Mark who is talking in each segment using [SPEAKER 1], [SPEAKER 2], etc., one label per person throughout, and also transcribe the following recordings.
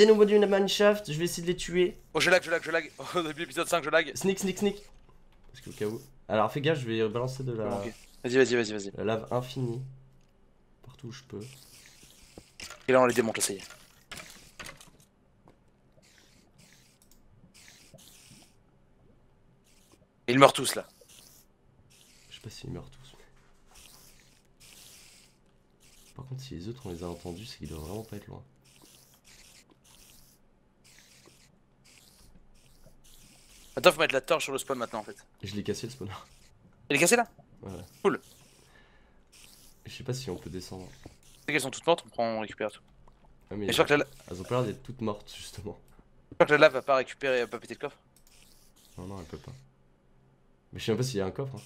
[SPEAKER 1] des nouveaux du mineshaft, je vais essayer de les tuer.
[SPEAKER 2] Oh, je lag, je lag, je lag. Au début épisode 5, je lag.
[SPEAKER 1] Sneak, sneak, sneak. Parce qu'au cas où. Alors fais gaffe, je vais balancer de la.
[SPEAKER 2] Vas-y, vas-y, vas-y, vas-y.
[SPEAKER 1] la lave infinie. Partout où je peux.
[SPEAKER 2] Et là, on les démonte, là, ça y est. Ils meurent tous là.
[SPEAKER 1] Je sais pas s'ils meurent tous. Par contre, si les autres on les a entendus, c'est qu'ils doivent vraiment pas être loin.
[SPEAKER 2] Attends, faut mettre la torche sur le spawn maintenant en fait.
[SPEAKER 1] Je l'ai cassé le spawner.
[SPEAKER 2] Elle est cassée là
[SPEAKER 1] Ouais.
[SPEAKER 2] Cool.
[SPEAKER 1] Je sais pas si on peut descendre.
[SPEAKER 2] C'est qu'elles sont toutes mortes, on prend, on récupère tout.
[SPEAKER 1] Ah, mais
[SPEAKER 2] Et je crois que la, je
[SPEAKER 1] elles ont pas l'air d'être toutes mortes justement.
[SPEAKER 2] crois que la lave va pas récupérer, va pas péter le coffre.
[SPEAKER 1] Non, non, elle peut pas. Mais je sais même pas s'il y a un coffre. Hein.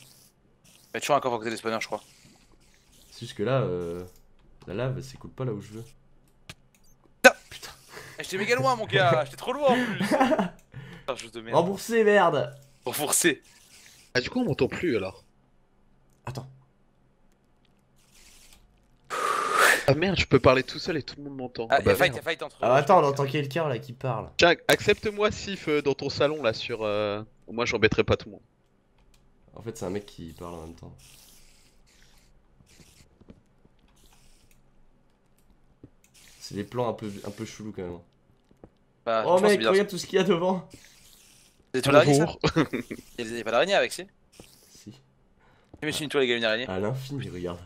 [SPEAKER 2] Il y a toujours un coffre à côté des spawners, je crois.
[SPEAKER 1] C'est juste que là, euh, la lave elle s'écoule pas là où je veux.
[SPEAKER 2] Eh, J'étais méga loin, mon gars, j'étais trop loin en plus. De merde.
[SPEAKER 1] Remboursé, merde
[SPEAKER 2] Renforcé.
[SPEAKER 3] Ah, du coup, on m'entend plus alors.
[SPEAKER 1] Attends.
[SPEAKER 3] Ah merde, je peux parler tout seul et tout le monde m'entend.
[SPEAKER 2] Ah,
[SPEAKER 3] Ah, bah,
[SPEAKER 2] y'a fight, y'a fight entre.
[SPEAKER 1] Ah, attends, on entend quelqu'un là qui parle.
[SPEAKER 3] Tiens, accepte-moi Sif euh, dans ton salon là sur. Euh... Moi, j'embêterai pas tout le monde.
[SPEAKER 1] En fait, c'est un mec qui parle en même temps. C'est des plans un peu, un peu chelous quand même.
[SPEAKER 2] Bah,
[SPEAKER 1] oh mec, regarde tout ce qu'il y a devant.
[SPEAKER 2] C'est l'araignée ça
[SPEAKER 3] Bonjour.
[SPEAKER 2] Y'a y'a pas d'araignée avec, si
[SPEAKER 1] Si.
[SPEAKER 2] Imagine-toi les gars, une araignée.
[SPEAKER 1] À l'infini, regarde.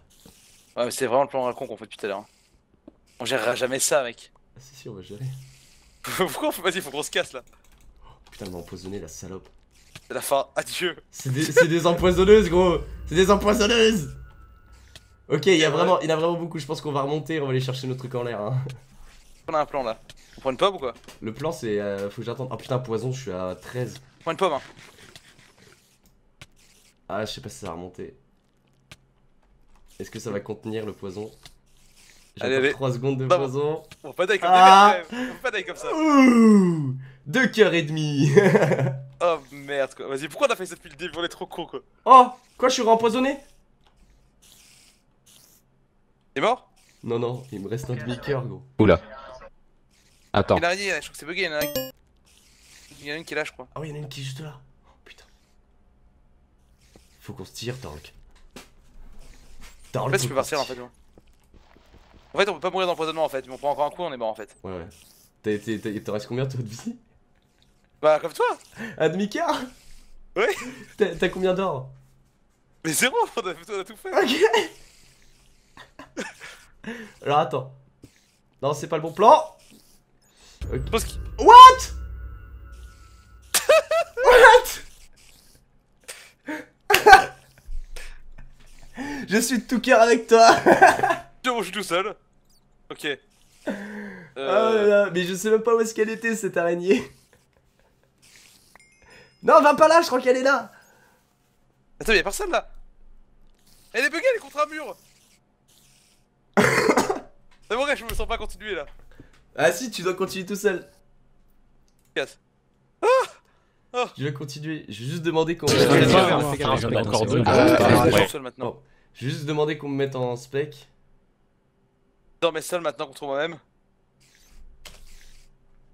[SPEAKER 2] Ouais, mais c'est vraiment le plan à la con qu'on fait depuis tout à l'heure. hein. On gérera jamais ça, mec.
[SPEAKER 1] Ah si, si, on va gérer.
[SPEAKER 2] Pourquoi on fait Vas-y, faut qu'on se casse là?
[SPEAKER 1] Putain, elle m'a empoisonné la salope.
[SPEAKER 2] C'est la fin, adieu.
[SPEAKER 1] C'est des, c'est des empoisonneuses, gros C'est des empoisonneuses Ok, il y a vraiment, il y en a vraiment beaucoup. Je pense qu'on va remonter, on va aller chercher nos trucs en l'air. Hein.
[SPEAKER 2] On a un plan là. On prend une pomme ou quoi
[SPEAKER 1] Le plan, c'est. euh, faut que j'attende. Oh putain, poison, je suis à 13.
[SPEAKER 2] On prend une pomme, hein.
[SPEAKER 1] Ah, je sais pas si ça va remonter. Est-ce que ça va contenir le poison J'ai
[SPEAKER 2] Allez,
[SPEAKER 1] encore
[SPEAKER 2] allez.
[SPEAKER 1] 3 secondes de
[SPEAKER 2] Non.
[SPEAKER 1] poison.
[SPEAKER 2] On va pas die comme
[SPEAKER 1] Ah.
[SPEAKER 2] des merdes, quand même. On va pas die comme ça.
[SPEAKER 1] Ouh Deux cœurs et demi
[SPEAKER 2] Oh merde quoi. Vas-y, pourquoi on a fait ça depuis le début? On est trop con quoi.
[SPEAKER 1] Oh Quoi, je suis empoisonné
[SPEAKER 2] T'es mort?
[SPEAKER 1] Non, non, il me reste un demi-cœur, gros.
[SPEAKER 4] Oula. Attends.
[SPEAKER 2] Une araignée, là, je crois que c'est bugué. Il y en a il y a une qui est là, je crois.
[SPEAKER 1] Ah oui, il y en a une qui est juste là. Oh putain. Faut qu'on se tire, Tank. Tank,
[SPEAKER 2] En fait, je peux partir en fait. moi. En fait, on peut pas mourir d'empoisonnement en fait. Mais on prend encore un coup, on est mort en fait.
[SPEAKER 1] Ouais, ouais. T'as- T'en restes combien, toi, de vie
[SPEAKER 2] Bah, comme toi
[SPEAKER 1] Un demi-cœur
[SPEAKER 2] Ouais.
[SPEAKER 1] T'as t'as combien d'or?
[SPEAKER 2] Mais zéro, on a, on a tout fait.
[SPEAKER 1] Ok Alors, attends. Non, c'est pas le bon plan
[SPEAKER 2] Je pense qu'il-
[SPEAKER 1] What? What? Je suis de tout cœur avec toi
[SPEAKER 2] Je je suis tout seul. Ok.
[SPEAKER 1] Ah
[SPEAKER 2] Euh...
[SPEAKER 1] là là, mais je sais même pas où est-ce qu'elle était cette araignée. Non, va pas là, je crois qu'elle est là.
[SPEAKER 2] Attends, y'a personne là Elle est buggée, elle est contre un mur C'est vrai, je me sens pas continuer là.
[SPEAKER 1] Ah si, tu dois continuer tout seul.
[SPEAKER 2] Casse.
[SPEAKER 1] Je vais continuer. Je vais juste demander qu'on.
[SPEAKER 4] Je
[SPEAKER 1] me
[SPEAKER 4] vais
[SPEAKER 1] mette- en-
[SPEAKER 2] Ah, je
[SPEAKER 3] ouais.
[SPEAKER 2] suis seul maintenant.
[SPEAKER 1] Je vais juste demander qu'on me mette en spec.
[SPEAKER 2] Non, mais seul maintenant contre moi-même.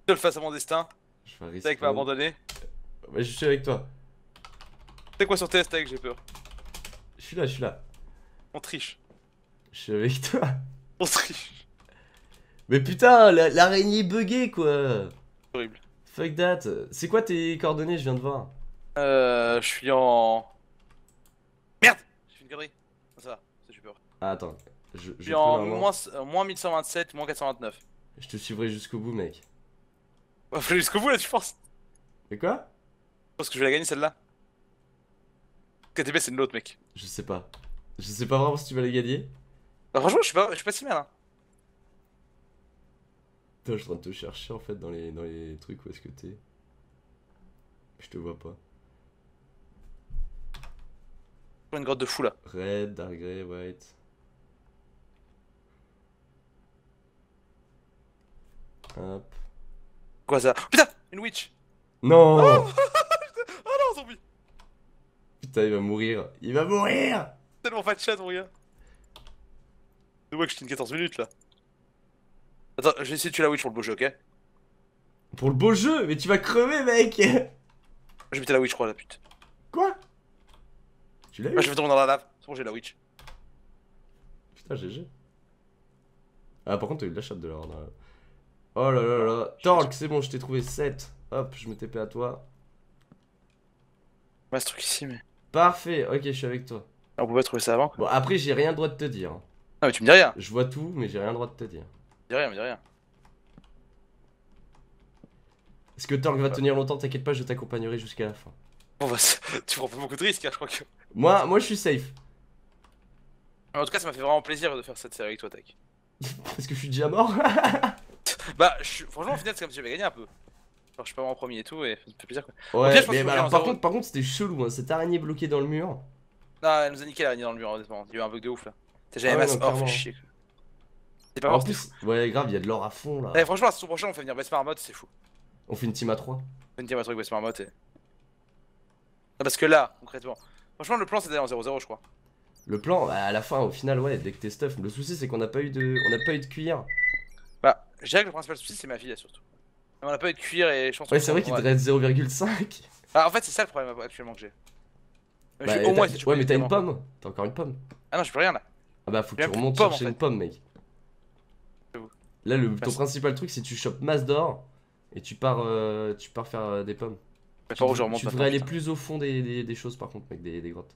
[SPEAKER 2] Seul face à mon destin.
[SPEAKER 1] Je vais
[SPEAKER 2] Steak m'a abandonné.
[SPEAKER 1] Ouais, je suis avec toi.
[SPEAKER 2] C'est quoi sur tes steaks, j'ai peur.
[SPEAKER 1] Je suis là, je suis là.
[SPEAKER 2] On triche.
[SPEAKER 1] Je suis avec toi.
[SPEAKER 2] On triche.
[SPEAKER 1] Mais putain, la- l'araignée buggée quoi.
[SPEAKER 2] Horrible.
[SPEAKER 1] Fuck that. C'est quoi tes coordonnées Je viens de voir.
[SPEAKER 2] Euh, je suis en. Merde J'ai fait une connerie. Ah, Ça va, j'ai peur.
[SPEAKER 1] Ah, attends. Je, je,
[SPEAKER 2] Je suis en moins, euh, moins 1127, moins 429.
[SPEAKER 1] je te suivrai jusqu'au bout, mec.
[SPEAKER 2] Aller jusqu'au bout là, tu penses?
[SPEAKER 1] Mais quoi?
[SPEAKER 2] Je pense que je vais la gagner celle-là. KTB, c'est une autre, mec.
[SPEAKER 1] Je sais pas. Je sais pas vraiment si tu vas les gagner.
[SPEAKER 2] Bah, franchement, je suis pas, je suis pas si mal. Hein.
[SPEAKER 1] Putain, je suis en train de te chercher en fait dans les, dans les trucs où est-ce que t'es. Je te vois pas.
[SPEAKER 2] Une grotte de fou là.
[SPEAKER 1] Red, dark grey, white. Hop.
[SPEAKER 2] Quoi ça Putain Une witch
[SPEAKER 1] Non
[SPEAKER 2] Oh non, zombie
[SPEAKER 1] Putain, il va mourir. Il va mourir
[SPEAKER 2] Tellement pas de chat, mon gars. Vois que je une 14 minutes là. Attends, je vais essayer de tuer la witch pour le bouger, ok
[SPEAKER 1] Pour le beau jeu, mais tu vas crever, mec
[SPEAKER 2] Je mettais la witch, je crois, la pute.
[SPEAKER 1] Quoi? Tu l'as eu?
[SPEAKER 2] Ah, je vais tomber dans la lave. C'est bon, j'ai la witch.
[SPEAKER 1] Putain, GG. Ah, par contre, t'as eu de la chatte de l'ordre. là. Oh là là là. Torque, c'est bon, je t'ai trouvé 7. Hop, je me TP à toi.
[SPEAKER 2] Ouais, ce truc ici, mais.
[SPEAKER 1] Parfait, ok, je suis avec toi.
[SPEAKER 2] On pouvait trouver ça avant. quoi.
[SPEAKER 1] Bon, après, j'ai rien le droit de te dire.
[SPEAKER 2] Non, mais tu me dis rien.
[SPEAKER 1] Je vois tout, mais j'ai rien le droit de te dire.
[SPEAKER 2] Dis rien, dis rien.
[SPEAKER 1] Est-ce que Torque va tenir longtemps T'inquiète pas, je t'accompagnerai jusqu'à la fin.
[SPEAKER 2] Bon, bah, tu prends pas beaucoup de risques, hein, je crois que.
[SPEAKER 1] Moi, moi, je suis safe.
[SPEAKER 2] En tout cas, ça m'a fait vraiment plaisir de faire cette série avec toi, Tac.
[SPEAKER 1] Parce que je suis déjà mort.
[SPEAKER 2] Bah, je suis- franchement, au final, c'est comme si j'avais gagné un peu. Genre, je suis pas vraiment premier et tout, et ça me fait plaisir quoi.
[SPEAKER 1] Ouais,
[SPEAKER 2] pire,
[SPEAKER 1] mais bah, alors,
[SPEAKER 2] en
[SPEAKER 1] par contre, par contre, c'était chelou, hein, cette araignée bloquée dans le mur.
[SPEAKER 2] Non, elle nous a niqué l'araignée dans le mur, honnêtement. Il y a eu un bug de ouf là. T'as jamais
[SPEAKER 1] Ah ouais,
[SPEAKER 2] Oh, fait chier. quoi. C'est pas fou.
[SPEAKER 1] ouais, grave, il y a de l'or à fond là.
[SPEAKER 2] Eh, franchement, la saison prochaine, on fait venir West Marmot, c'est fou.
[SPEAKER 1] On fait une team à 3.
[SPEAKER 2] Faut me dire un truc West Marmot et. Non, parce que là, concrètement. Franchement, le plan c'était d'aller en 0-0, je crois.
[SPEAKER 1] Le plan, bah, à la fin, au final, ouais, dès que t'es stuff. Le souci, c'est qu'on n'a pas eu de, on n'a pas eu de cuir.
[SPEAKER 2] Bah, je dirais que le principal souci, c'est ma fille là surtout. On a pas eu de cuir et je pense
[SPEAKER 1] Ouais, c'est vrai qu'il te reste 0,5.
[SPEAKER 2] Ah, en fait, c'est ça le problème actuellement que j'ai.
[SPEAKER 1] Bah,
[SPEAKER 2] au moins
[SPEAKER 1] ouais, mais t'as une pomme. T'as encore une pomme.
[SPEAKER 2] Ah non, j'ai plus rien là.
[SPEAKER 1] Ah bah, faut que tu remontes chercher une
[SPEAKER 2] fait.
[SPEAKER 1] pomme, mec. Là, le, ton principal truc, c'est que tu chopes masse d'or et tu pars, euh, tu pars faire euh, des pommes.
[SPEAKER 2] Mais
[SPEAKER 1] Tu,
[SPEAKER 2] pas où je
[SPEAKER 1] devrais-
[SPEAKER 2] remonte
[SPEAKER 1] tu
[SPEAKER 2] maintenant,
[SPEAKER 1] devrais aller
[SPEAKER 2] putain.
[SPEAKER 1] plus au fond des, des, des choses, par contre, mec, des, des grottes.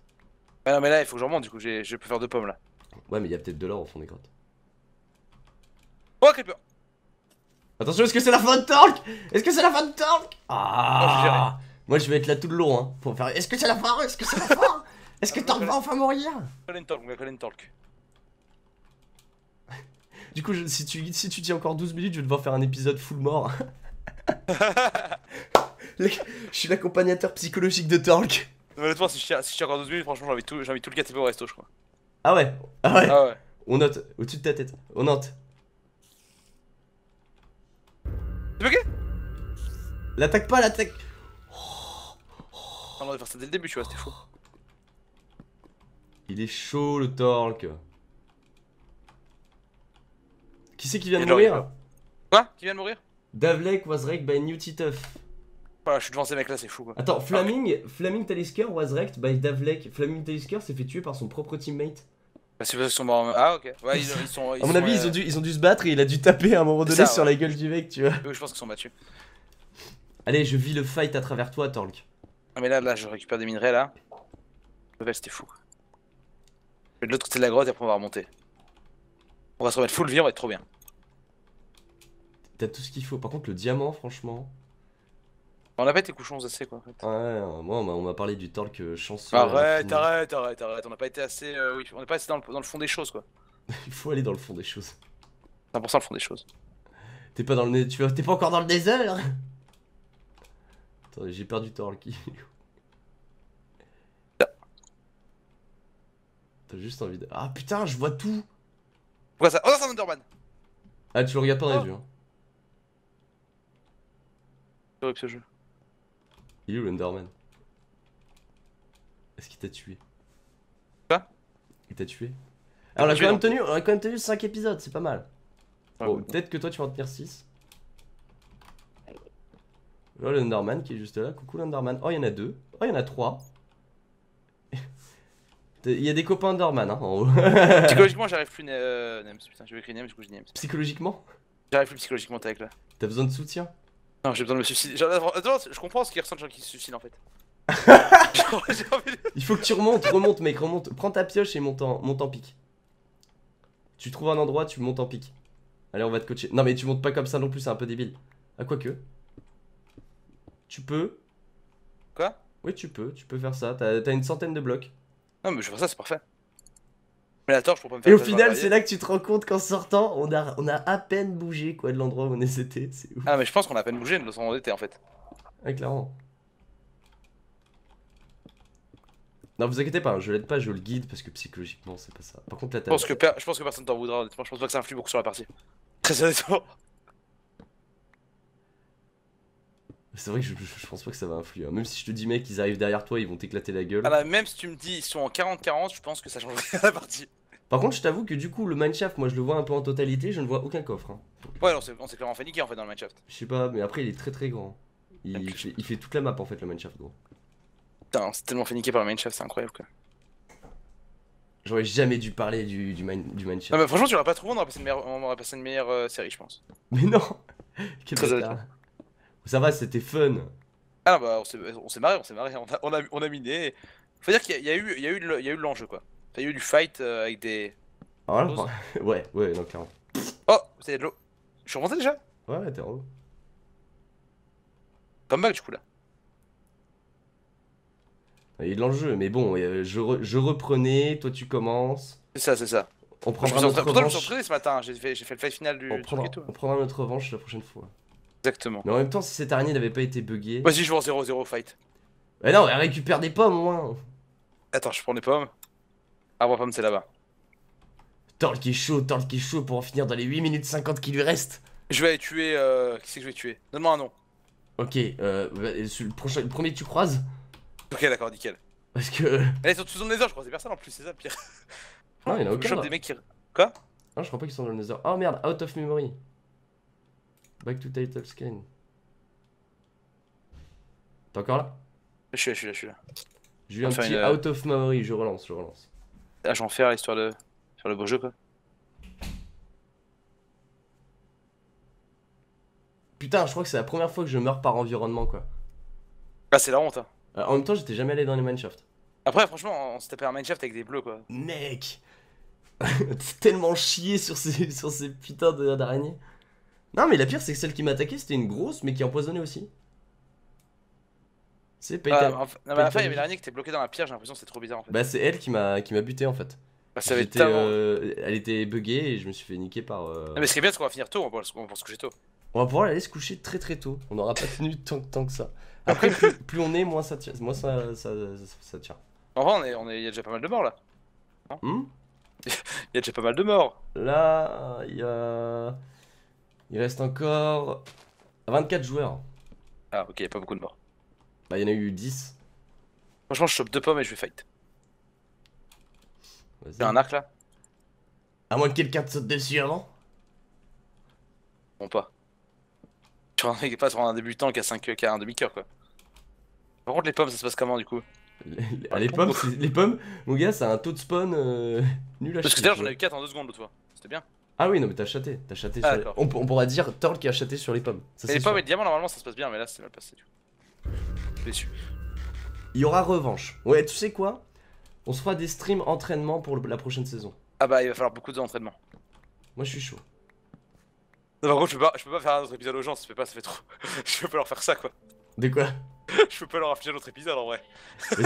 [SPEAKER 2] Ah non, mais là, il faut que je remonte du coup, j'ai- je peux faire deux pommes là.
[SPEAKER 1] Ouais, mais il y a peut-être de l'or au fond des grottes.
[SPEAKER 2] Oh, Creeper
[SPEAKER 1] Attention, est-ce que c'est la fin de Torque? Est-ce que c'est la fin de Torque?
[SPEAKER 2] Oh,
[SPEAKER 1] Ah Moi, je vais être là tout le long, hein, pour faire. Est-ce que c'est la fin Est-ce que c'est la fin Est-ce que Torque va enfin mourir?
[SPEAKER 2] Colin va Colin Talk.
[SPEAKER 1] Du coup, je- si, tu, si tu tiens encore 12 minutes, je vais devoir faire un épisode full mort. Les- je suis l'accompagnateur psychologique de Torque.
[SPEAKER 2] Honnêtement, si je tiens si encore 12 minutes, franchement, j'ai envie, de tout, j'ai envie de tout le KTP au resto, je crois.
[SPEAKER 1] Ah ouais? Ah ouais?
[SPEAKER 2] Ah ouais.
[SPEAKER 1] On note, au-dessus de ta tête. On note.
[SPEAKER 2] C'est bloqué
[SPEAKER 1] L'attaque pas, l'attaque
[SPEAKER 2] On aurait faire ça dès le début, tu vois, c'était fou.
[SPEAKER 1] Il est chaud, le Torque. Qui c'est qui vient de mourir
[SPEAKER 2] Quoi Qui vient de mourir
[SPEAKER 1] Davlek was wrecked by New Titeuf.
[SPEAKER 2] Voilà, je suis devant ces mecs là, c'est fou quoi.
[SPEAKER 1] Attends, Flaming, Flaming Talisker was wrecked by Davlek. Flaming Talisker s'est fait tuer par son propre teammate.
[SPEAKER 2] Bah, c'est parce qu'ils sont morts. en- Ah, ok. Ouais, ils, ils sont. Ils
[SPEAKER 1] à mon
[SPEAKER 2] sont,
[SPEAKER 1] avis,
[SPEAKER 2] euh,
[SPEAKER 1] ils, ont dû, ils ont dû se battre et il a dû taper à un moment donné
[SPEAKER 2] ça,
[SPEAKER 1] sur
[SPEAKER 2] ouais.
[SPEAKER 1] la gueule du mec, tu vois.
[SPEAKER 2] Oui, je pense qu'ils sont battus.
[SPEAKER 1] Allez, je vis le fight à travers toi, Torque.
[SPEAKER 2] Ah, mais là, là, je récupère des minerais là. Level, c'était fou. Je vais de l'autre côté de la grotte et après on va remonter. On va se remettre full vie, on va être trop bien.
[SPEAKER 1] T'as tout ce qu'il faut. Par contre, le diamant, franchement.
[SPEAKER 2] On a pas été couchons assez quoi en fait.
[SPEAKER 1] Ouais, moi, on m'a- parlé du Torque euh, chanceux.
[SPEAKER 2] Arrête, arrête, arrête, arrête. On n'a pas été assez. euh, oui, on n'est pas assez dans le, dans le fond des choses quoi.
[SPEAKER 1] Il faut aller dans le fond des choses.
[SPEAKER 2] 100% le fond des choses.
[SPEAKER 1] T'es pas dans le. Tu T'es pas encore dans le désert Attends, j'ai perdu Torque. T'as juste envie de. Ah putain, je vois tout
[SPEAKER 2] Pourquoi ça? Oh non, c'est un Underman
[SPEAKER 1] Ah, tu le regardes pas dans
[SPEAKER 2] Oh.
[SPEAKER 1] les yeux. Hein.
[SPEAKER 2] C'est horrible ce jeu.
[SPEAKER 1] Il est où l'Underman Est-ce qu'il t'a tué?
[SPEAKER 2] Quoi?
[SPEAKER 1] Il t'a tué? Ah, on a,
[SPEAKER 2] tué,
[SPEAKER 1] quand même tenu, on a quand même tenu 5 épisodes, c'est pas mal.
[SPEAKER 2] Ouais,
[SPEAKER 1] Bon, peut-être que toi tu vas en tenir 6. Là, l'Underman qui est juste là. Coucou l'Underman. Oh, il y en a deux. Oh, il y en a trois. Il y a des copains Underman hein, en haut.
[SPEAKER 2] Psychologiquement, j'arrive plus. Euh, Nems, putain, j'ai écrit Nems, du coup je dis Nems.
[SPEAKER 1] Psychologiquement
[SPEAKER 2] J'arrive plus psychologiquement avec là.
[SPEAKER 1] T'as besoin de soutien
[SPEAKER 2] Non, j'ai besoin de me suicider. Attends, je comprends ce qu'ils ressentent, gens qui se suicident en fait. Genre, j'ai envie de-
[SPEAKER 1] Il faut que tu remontes, remonte mec, remonte. Prends ta pioche et monte en, monte en pic. Tu trouves un endroit, tu montes en pic. Allez, on va te coacher. Non mais tu montes pas comme ça non plus, c'est un peu débile. À quoi que Tu peux.
[SPEAKER 2] Quoi?
[SPEAKER 1] Oui, tu peux, tu peux faire ça. T'as t'as une centaine de blocs.
[SPEAKER 2] Non, mais je fais ça, c'est parfait. Mais la torche pour pas me faire
[SPEAKER 1] Et au final, c'est là que tu te rends compte qu'en sortant, on a, on a à peine bougé quoi de l'endroit où on était. C'est ouf.
[SPEAKER 2] Ah, mais je pense qu'on a à peine bougé de l'endroit où on était en fait.
[SPEAKER 1] Ouais, clairement. Non, vous inquiétez pas, hein, je l'aide pas, je le guide parce que psychologiquement, c'est pas ça. Par contre, là,
[SPEAKER 2] Je
[SPEAKER 1] t'as.
[SPEAKER 2] pense que, je pense que personne t'en voudra, honnêtement. Je pense pas que ça influe beaucoup sur la partie. Très honnêtement.
[SPEAKER 1] C'est vrai que je, pense pas que ça va influer. hein. Même si je te dis, mec, ils arrivent derrière toi, ils vont t'éclater la gueule.
[SPEAKER 2] Ah là, même si tu me dis ils sont en 40-40, je pense que ça change la partie.
[SPEAKER 1] Par contre, je t'avoue que du coup, le mineshaft, moi je le vois un peu en totalité, je ne vois aucun coffre. hein.
[SPEAKER 2] Ouais, on s'est on s'est clairement fait niquer en fait dans le mineshaft.
[SPEAKER 1] Je sais pas, mais après il est très très grand. Il fait, il fait toute la map en fait, le mineshaft gros.
[SPEAKER 2] Putain, on s'est tellement fait niquer par le mineshaft, c'est incroyable quoi.
[SPEAKER 1] J'aurais jamais dû parler du, du, mine, du mineshaft.
[SPEAKER 2] Non, mais franchement, tu l'aurais pas trouvé, on aurait passé une meilleure, on aurait passé une meilleure euh, série, je pense.
[SPEAKER 1] Mais non Quel
[SPEAKER 2] Très.
[SPEAKER 1] Ça va, c'était fun.
[SPEAKER 2] Ah non, bah on s'est marré, on s'est marré, on a, on a, on a miné. Faut dire qu'il y, a- il y a eu, il y a eu, de- il y a eu de l'enjeu quoi. Il y a eu du fight euh, avec des.
[SPEAKER 1] Alors là,
[SPEAKER 2] Chose.
[SPEAKER 1] enfin, ouais, ouais, non, clairement.
[SPEAKER 2] Oh, c'est de l'eau. Je suis remonté déjà
[SPEAKER 1] Ouais, ouais, t'es en haut.
[SPEAKER 2] Comeback du coup là.
[SPEAKER 1] Il y a de l'enjeu, mais bon, je, re- je reprenais, toi tu commences.
[SPEAKER 2] C'est ça, c'est ça.
[SPEAKER 1] On prendra notre
[SPEAKER 2] entra- Pourtant, je me suis
[SPEAKER 1] revanche.
[SPEAKER 2] entraîné ce matin, j'ai fait, le fight final du
[SPEAKER 1] On
[SPEAKER 2] truc
[SPEAKER 1] prendra,
[SPEAKER 2] et tout.
[SPEAKER 1] on prendra notre revanche la prochaine fois.
[SPEAKER 2] Exactement.
[SPEAKER 1] Mais en même temps, si cette araignée n'avait pas été buggée.
[SPEAKER 2] Vas-y, je vais en 0-0 fight.
[SPEAKER 1] Mais non, elle récupère des pommes au moins.
[SPEAKER 2] Attends, je prends les pommes. Arbre à pommes, c'est là-bas.
[SPEAKER 1] Torl qui est chaud, Torl qui est chaud pour en finir dans les 8 minutes 50 qui lui restent.
[SPEAKER 2] Je vais aller tuer. Euh... Qui c'est que je vais tuer? Donne-moi un nom.
[SPEAKER 1] Ok, euh, bah, le, prochain, le premier que tu croises.
[SPEAKER 2] Ok, d'accord, nickel.
[SPEAKER 1] Parce que.
[SPEAKER 2] Elle est sur tous les nether, je croisais personne en plus, c'est ça le pire.
[SPEAKER 1] Non, il y en a
[SPEAKER 2] Je
[SPEAKER 1] aucun. là.
[SPEAKER 2] des mecs qui.
[SPEAKER 1] Non, je crois pas qu'ils sont dans le Nether. Oh merde, out of memory. Back to title scan. T'es encore là?
[SPEAKER 2] Je suis là, je suis là, je suis là.
[SPEAKER 1] J'ai eu un petit
[SPEAKER 2] une, euh,
[SPEAKER 1] out of memory, je relance, je relance.
[SPEAKER 2] Ah, j'en fais l'histoire de. Sur le beau jeu quoi.
[SPEAKER 1] Putain, je crois que c'est la première fois que je meurs par environnement quoi.
[SPEAKER 2] Ah, c'est la honte. Hein.
[SPEAKER 1] Euh, en même temps, j'étais jamais allé dans les mineshafts.
[SPEAKER 2] Après, franchement, on s'est tapé un mineshaft avec des bleus quoi.
[SPEAKER 1] Mec T'es tellement chié sur ces, sur ces putains de- d'araignées. Non, mais la pire, c'est que celle qui m'a attaqué, c'était une grosse, mais qui empoisonnait aussi. C'est pas
[SPEAKER 2] Ah,
[SPEAKER 1] été-
[SPEAKER 2] enfin- non, mais à la fin, il y avait l'araignée qui était bloquée dans la pierre, j'ai l'impression que c'était trop bizarre en fait.
[SPEAKER 1] Bah, c'est elle qui m'a qui m'a buté en fait.
[SPEAKER 2] Bah, ça avait tellement.
[SPEAKER 1] euh, elle était buggée et je me suis fait niquer par. euh,
[SPEAKER 2] Non, mais ce qui est bien, c'est qu'on va finir tôt, on va, on va se coucher tôt.
[SPEAKER 1] On va pouvoir aller se coucher très très tôt. On n'aura pas tenu tant, tant que ça. Après, plus, plus on est, moins ça tient. Moins ça, ça, ça, ça tient.
[SPEAKER 2] En vrai, on est, on est... il y a déjà pas mal de morts là.
[SPEAKER 1] Hmm?
[SPEAKER 2] Il y a déjà pas mal de morts.
[SPEAKER 1] Là, il y a. Il reste encore 24 joueurs.
[SPEAKER 2] Ah, ok, il y a pas beaucoup de morts.
[SPEAKER 1] Bah, il y en a eu 10.
[SPEAKER 2] Franchement, je chope deux pommes et je vais fight.
[SPEAKER 1] Vas-y.
[SPEAKER 2] J'ai un arc là?
[SPEAKER 1] À moins que quelqu'un te saute dessus avant.
[SPEAKER 2] Bon, pas. Un mec, pas sur un débutant qui a, 5, qui a un demi-coeur quoi. Par contre, les pommes, ça se passe comment du coup?
[SPEAKER 1] Les, ah, les pommes, c'est- les pommes, mon gars, ça a un taux de spawn euh, nul à
[SPEAKER 2] Parce que d'ailleurs,
[SPEAKER 1] tu
[SPEAKER 2] j'en ai eu 4 en 2 secondes l'autre fois. C'était bien.
[SPEAKER 1] Ah oui, non, mais t'as chaté. T'as chaté
[SPEAKER 2] Ah,
[SPEAKER 1] sur les- on, on pourra dire Torl qui a chaté sur les pommes. Ça,
[SPEAKER 2] les pommes
[SPEAKER 1] sûr.
[SPEAKER 2] et le diamant, normalement, ça se passe bien, mais là, c'est mal passé du coup. Je suis Déçu.
[SPEAKER 1] Il y aura revanche. Ouais, tu sais quoi? On se fera des streams entraînement pour le- la prochaine saison.
[SPEAKER 2] Ah bah, il va falloir beaucoup d'entraînement.
[SPEAKER 1] Moi, je suis chaud.
[SPEAKER 2] Non, par contre, je peux pas, je peux pas faire un autre épisode aux gens, ça fait pas, ça fait trop. je peux pas leur faire ça quoi.
[SPEAKER 1] De quoi?
[SPEAKER 2] je peux pas leur afficher l'autre épisode en vrai.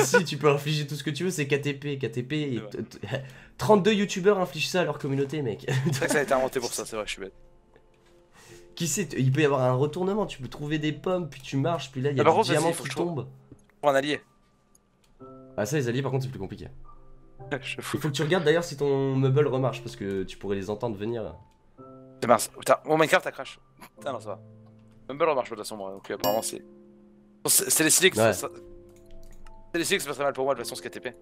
[SPEAKER 1] Si, tu peux infliger tout ce que tu veux, c'est KTP. KTP, et
[SPEAKER 2] vrai.
[SPEAKER 1] t- t- 32 youtubeurs infligent ça à leur communauté, mec.
[SPEAKER 2] C'est vrai que ça a été inventé pour ça, c'est vrai, je suis bête.
[SPEAKER 1] Qui sait, il peut y avoir un retournement. Tu peux trouver des pommes, puis tu marches, puis là, il y a
[SPEAKER 2] Ah,
[SPEAKER 1] des diamants qui tombent.
[SPEAKER 2] Pour un allié.
[SPEAKER 1] Ah, ça, les alliés, par contre, c'est plus compliqué. Il faut que tu regardes d'ailleurs si ton meuble remarche, parce que tu pourrais les entendre venir.
[SPEAKER 2] C'est mince. Putain, mon Minecraft a crash. Ah non, ça va. Mumble remarche de toute façon, moi, donc apparemment c'est. C'est décidé que
[SPEAKER 1] Ouais.
[SPEAKER 2] ça. C'est ça passerait mal pour moi de toute façon ce KTP.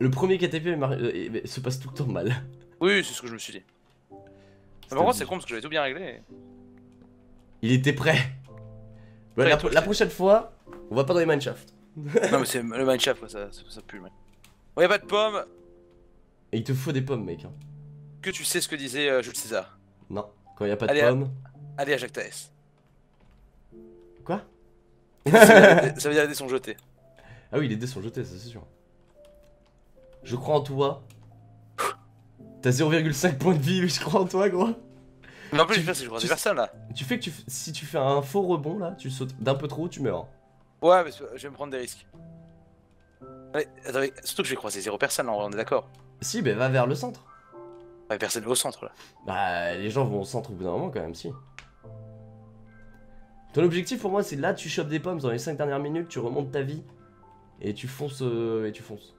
[SPEAKER 1] Le premier KTP mar- euh, se passe tout le temps mal.
[SPEAKER 2] Oui, c'est ce que je me suis dit. Mais par contre, c'est con parce que j'avais tout bien réglé.
[SPEAKER 1] Il était prêt. Bah,
[SPEAKER 2] Ouais,
[SPEAKER 1] la, la prochaine fois, on va pas dans les mineshaft.
[SPEAKER 2] non, mais c'est le Minecraft quoi, ça, ça, ça pue, mec. Bon, y'a pas de pommes.
[SPEAKER 1] Et il te faut des pommes, mec. hein.
[SPEAKER 2] Que tu sais ce que disait euh, Jules César.
[SPEAKER 1] Non, quand il y a pas de
[SPEAKER 2] Allez, à-
[SPEAKER 1] pommes.
[SPEAKER 2] Allez à Jacques Taès.
[SPEAKER 1] Quoi
[SPEAKER 2] ça, veut dire, ça veut dire les dés sont jetés.
[SPEAKER 1] Ah oui, les dés sont jetés, ça c'est sûr. Je crois en toi. T'as 0,5 points de vie, mais je crois en toi, gros.
[SPEAKER 2] Mais en plus,
[SPEAKER 1] Tu-
[SPEAKER 2] je je crois
[SPEAKER 1] tu-
[SPEAKER 2] des personnes là.
[SPEAKER 1] Tu fais que tu si tu fais un faux rebond là, tu sautes d'un peu trop, tu meurs.
[SPEAKER 2] Ouais, mais je vais me prendre des risques. Ouais, attendez, surtout que j'ai croisé zéro personne, vrai, on est d'accord.
[SPEAKER 1] Si, ben va vers le centre.
[SPEAKER 2] Ouais, personne au centre là.
[SPEAKER 1] Bah, les gens vont au centre au bout d'un moment quand même, si. Ton objectif pour moi, c'est là, tu chopes des pommes dans les 5 dernières minutes, tu remontes ta vie et tu fonces. euh, et tu fonces.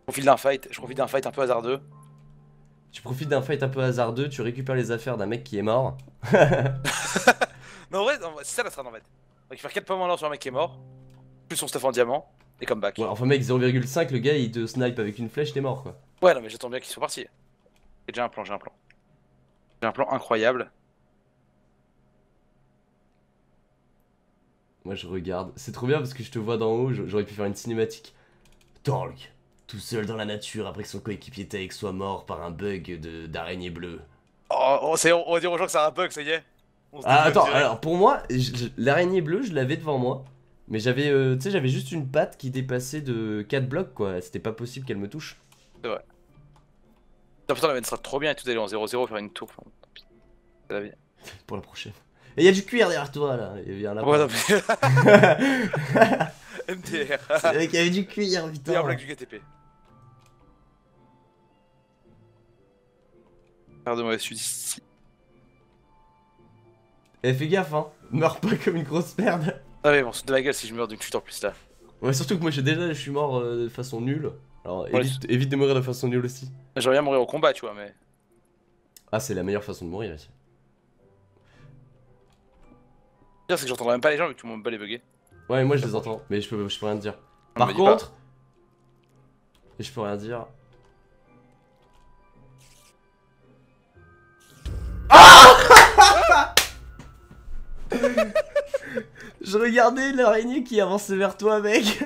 [SPEAKER 2] Je profite d'un fight, je profite d'un fight un peu hasardeux.
[SPEAKER 1] Tu profites d'un fight un peu hasardeux, tu récupères les affaires d'un mec qui est mort.
[SPEAKER 2] Non, en vrai, c'est ça la strat en fait. On récupère 4 pommes en or sur un mec qui est mort, plus son stuff en diamant, et comeback.
[SPEAKER 1] Ouais, enfin, mec, 0,5, le gars il te snipe avec une flèche, t'es mort quoi.
[SPEAKER 2] Ouais, non, mais j'attends bien qu'ils soient partis. J'ai déjà un plan, j'ai un plan. J'ai un plan incroyable.
[SPEAKER 1] Moi je regarde. C'est trop bien parce que je te vois d'en haut, j'aurais pu faire une cinématique. Talk, tout seul dans la nature après que son coéquipier Taek soit mort par un bug d'araignée bleue.
[SPEAKER 2] Oh, c'est- on va dire aux gens que c'est un bug, ça y est. On se
[SPEAKER 1] Ah attends,
[SPEAKER 2] direct.
[SPEAKER 1] alors pour moi, l'araignée bleue, je l'avais devant moi. Mais j'avais, euh, tu sais, j'avais juste une patte qui dépassait de 4 blocs quoi. C'était pas possible qu'elle me touche.
[SPEAKER 2] Putain, putain, la veine sera trop bien et tout d'aller en 0-0 faire une tour. Enfin, tant pis. C'est la vie.
[SPEAKER 1] Pour la prochaine. Et il y a du cuir derrière toi là. Il un lapin.
[SPEAKER 2] Ouais, non, mais- MDR.
[SPEAKER 1] C'est vrai qu'il y avait du cuir, putain.
[SPEAKER 2] blague du KTP. Pardon, je suis ici.
[SPEAKER 1] Eh, fais gaffe, hein. Meurs pas comme une grosse merde.
[SPEAKER 2] Ah ouais, bon, c'est de la gueule si je meurs d'une chute en plus là.
[SPEAKER 1] Ouais, surtout que moi, j'ai déjà, je suis mort euh, de façon nulle. Alors,
[SPEAKER 2] Ouais,
[SPEAKER 1] évite, évite de mourir de façon nulle aussi.
[SPEAKER 2] J'aurais bien mourir au combat, tu vois, mais.
[SPEAKER 1] Ah, c'est la meilleure façon de mourir ici.
[SPEAKER 2] Pire, c'est que j'entendrai même pas les gens, mais tout le monde va les bugger.
[SPEAKER 1] Ouais, moi, je les entends, mais je peux, je peux rien te dire. Par
[SPEAKER 2] pas.
[SPEAKER 1] contre. Et je peux rien dire. Ah Je regardais l'araignée qui avançait vers toi, mec.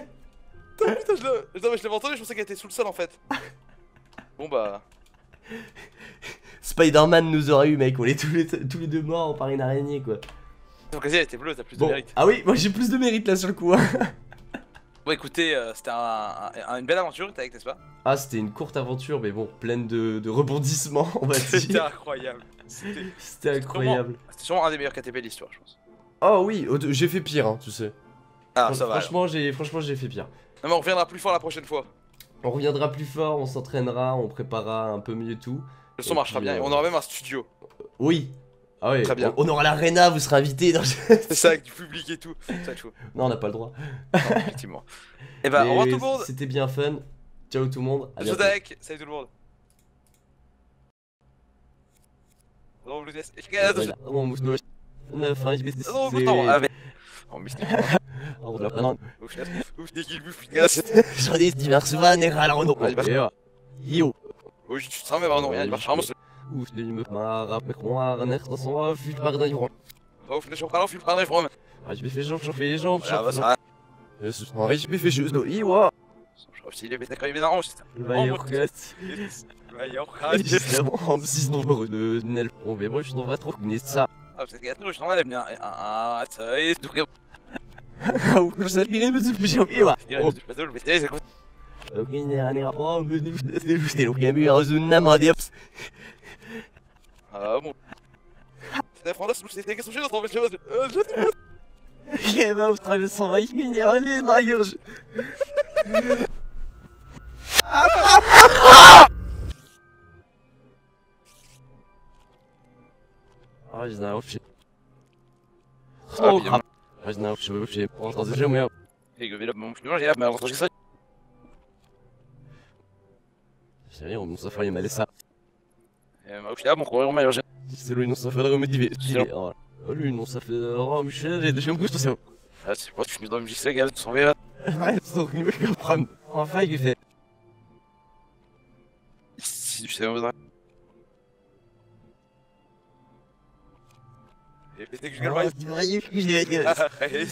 [SPEAKER 2] Putain, je l'avais entendu, je pensais qu'elle était sous le sol en fait. Bon bah.
[SPEAKER 1] Spider-Man nous aurait eu, mec. On est tous les, tous les deux morts par une araignée, quoi.
[SPEAKER 2] Donc, vas-y, elle était bleue, t'as plus de mérite.
[SPEAKER 1] Ah oui, moi j'ai plus de mérite là sur le coup. hein.
[SPEAKER 2] Bon, écoutez, euh, c'était un- un- une belle aventure, t'es avec, n'est-ce pas?
[SPEAKER 1] Ah, c'était une courte aventure, mais bon, pleine de, de rebondissements, on va
[SPEAKER 2] C'était
[SPEAKER 1] dire.
[SPEAKER 2] incroyable. C'était
[SPEAKER 1] C'était incroyable.
[SPEAKER 2] c'était sûrement un des meilleurs KTP de l'histoire, je pense.
[SPEAKER 1] Oh oui, j'ai fait pire, hein, tu sais.
[SPEAKER 2] Ah, ça.
[SPEAKER 1] Franchement, j'ai franchement j'ai fait pire.
[SPEAKER 2] Non, mais on reviendra plus fort la prochaine fois.
[SPEAKER 1] On reviendra plus fort, on s'entraînera, on préparera un peu mieux tout.
[SPEAKER 2] Le son marchera
[SPEAKER 1] puis,
[SPEAKER 2] bien, et
[SPEAKER 1] euh,
[SPEAKER 2] on aura même un studio.
[SPEAKER 1] Oui. Ah ouais,
[SPEAKER 2] Très bien.
[SPEAKER 1] On, on aura l'arena, vous serez invités. dans-
[SPEAKER 2] C'est ça, avec du public et tout. Ça chaud.
[SPEAKER 1] non, on n'a pas le droit.
[SPEAKER 2] Non, effectivement. Et bah, au revoir tout le monde.
[SPEAKER 1] C'était bien fun. Ciao tout le monde. À bientôt.
[SPEAKER 2] Salut tout le monde. Non, je vous laisse. Ah,
[SPEAKER 1] hein, je te-
[SPEAKER 2] non, non. Oh, mais
[SPEAKER 1] Oh, l'a non.
[SPEAKER 2] Ouf, dès qu'il bouffe.
[SPEAKER 1] J'en ai divers
[SPEAKER 2] Vas-y, bah.
[SPEAKER 1] Yo.
[SPEAKER 2] Oh, je suis sans même, non, rien, il marche vraiment.
[SPEAKER 1] Een vuur maar dan je
[SPEAKER 2] je suis pas là, je suis pas là, je suis
[SPEAKER 1] Als je fais je fais jambes,
[SPEAKER 2] Ja, was waar.
[SPEAKER 1] Dus maar je fais juste no iwa.
[SPEAKER 2] Je crois qu'il est quand même dans angst.
[SPEAKER 1] Vai eu ket.
[SPEAKER 2] Ouais, yo,
[SPEAKER 1] justement, si non de nel on va bruche non va trop connaître ça.
[SPEAKER 2] C'est gâteau, je t'en ai bien. Ah, ça y est, tout cas.
[SPEAKER 1] Je sais bien mais
[SPEAKER 2] c'est
[SPEAKER 1] dit c'est le
[SPEAKER 2] bon. C'est
[SPEAKER 1] vais. Oh, ça, c'est. C'est non, ça fait. Oh, Michel, j'ai déjà un coup, c'est
[SPEAKER 2] c'est le
[SPEAKER 1] c'est
[SPEAKER 2] on va. Et pété que je gagne
[SPEAKER 1] Oh, tu vas y filer.
[SPEAKER 2] Voilà.
[SPEAKER 1] Voilà, il va. Alors, tu vas y filer. Je crois.
[SPEAKER 2] Il va. Faut tenir fort, ils ont raison, ils ont tenir, ils vont repasser là, c'est pas.
[SPEAKER 1] Shoot, le mec qui se fait ça au col, mec, euh, des sabédiques. Ah, juste, j'ai va juste de. Et va, j'ai. On m'en fait des valeurs, le minéral. J'ai. Ah, on.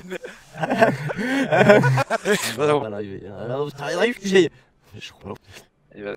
[SPEAKER 1] Voilà, oh, t'as.
[SPEAKER 2] Hey, qu'est-ce que passe quand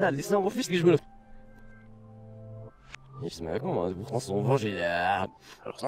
[SPEAKER 1] là, laissez-moi mon fils que je me le. Il se met à comment Pourtant, son vent, j'ai.
[SPEAKER 2] Alors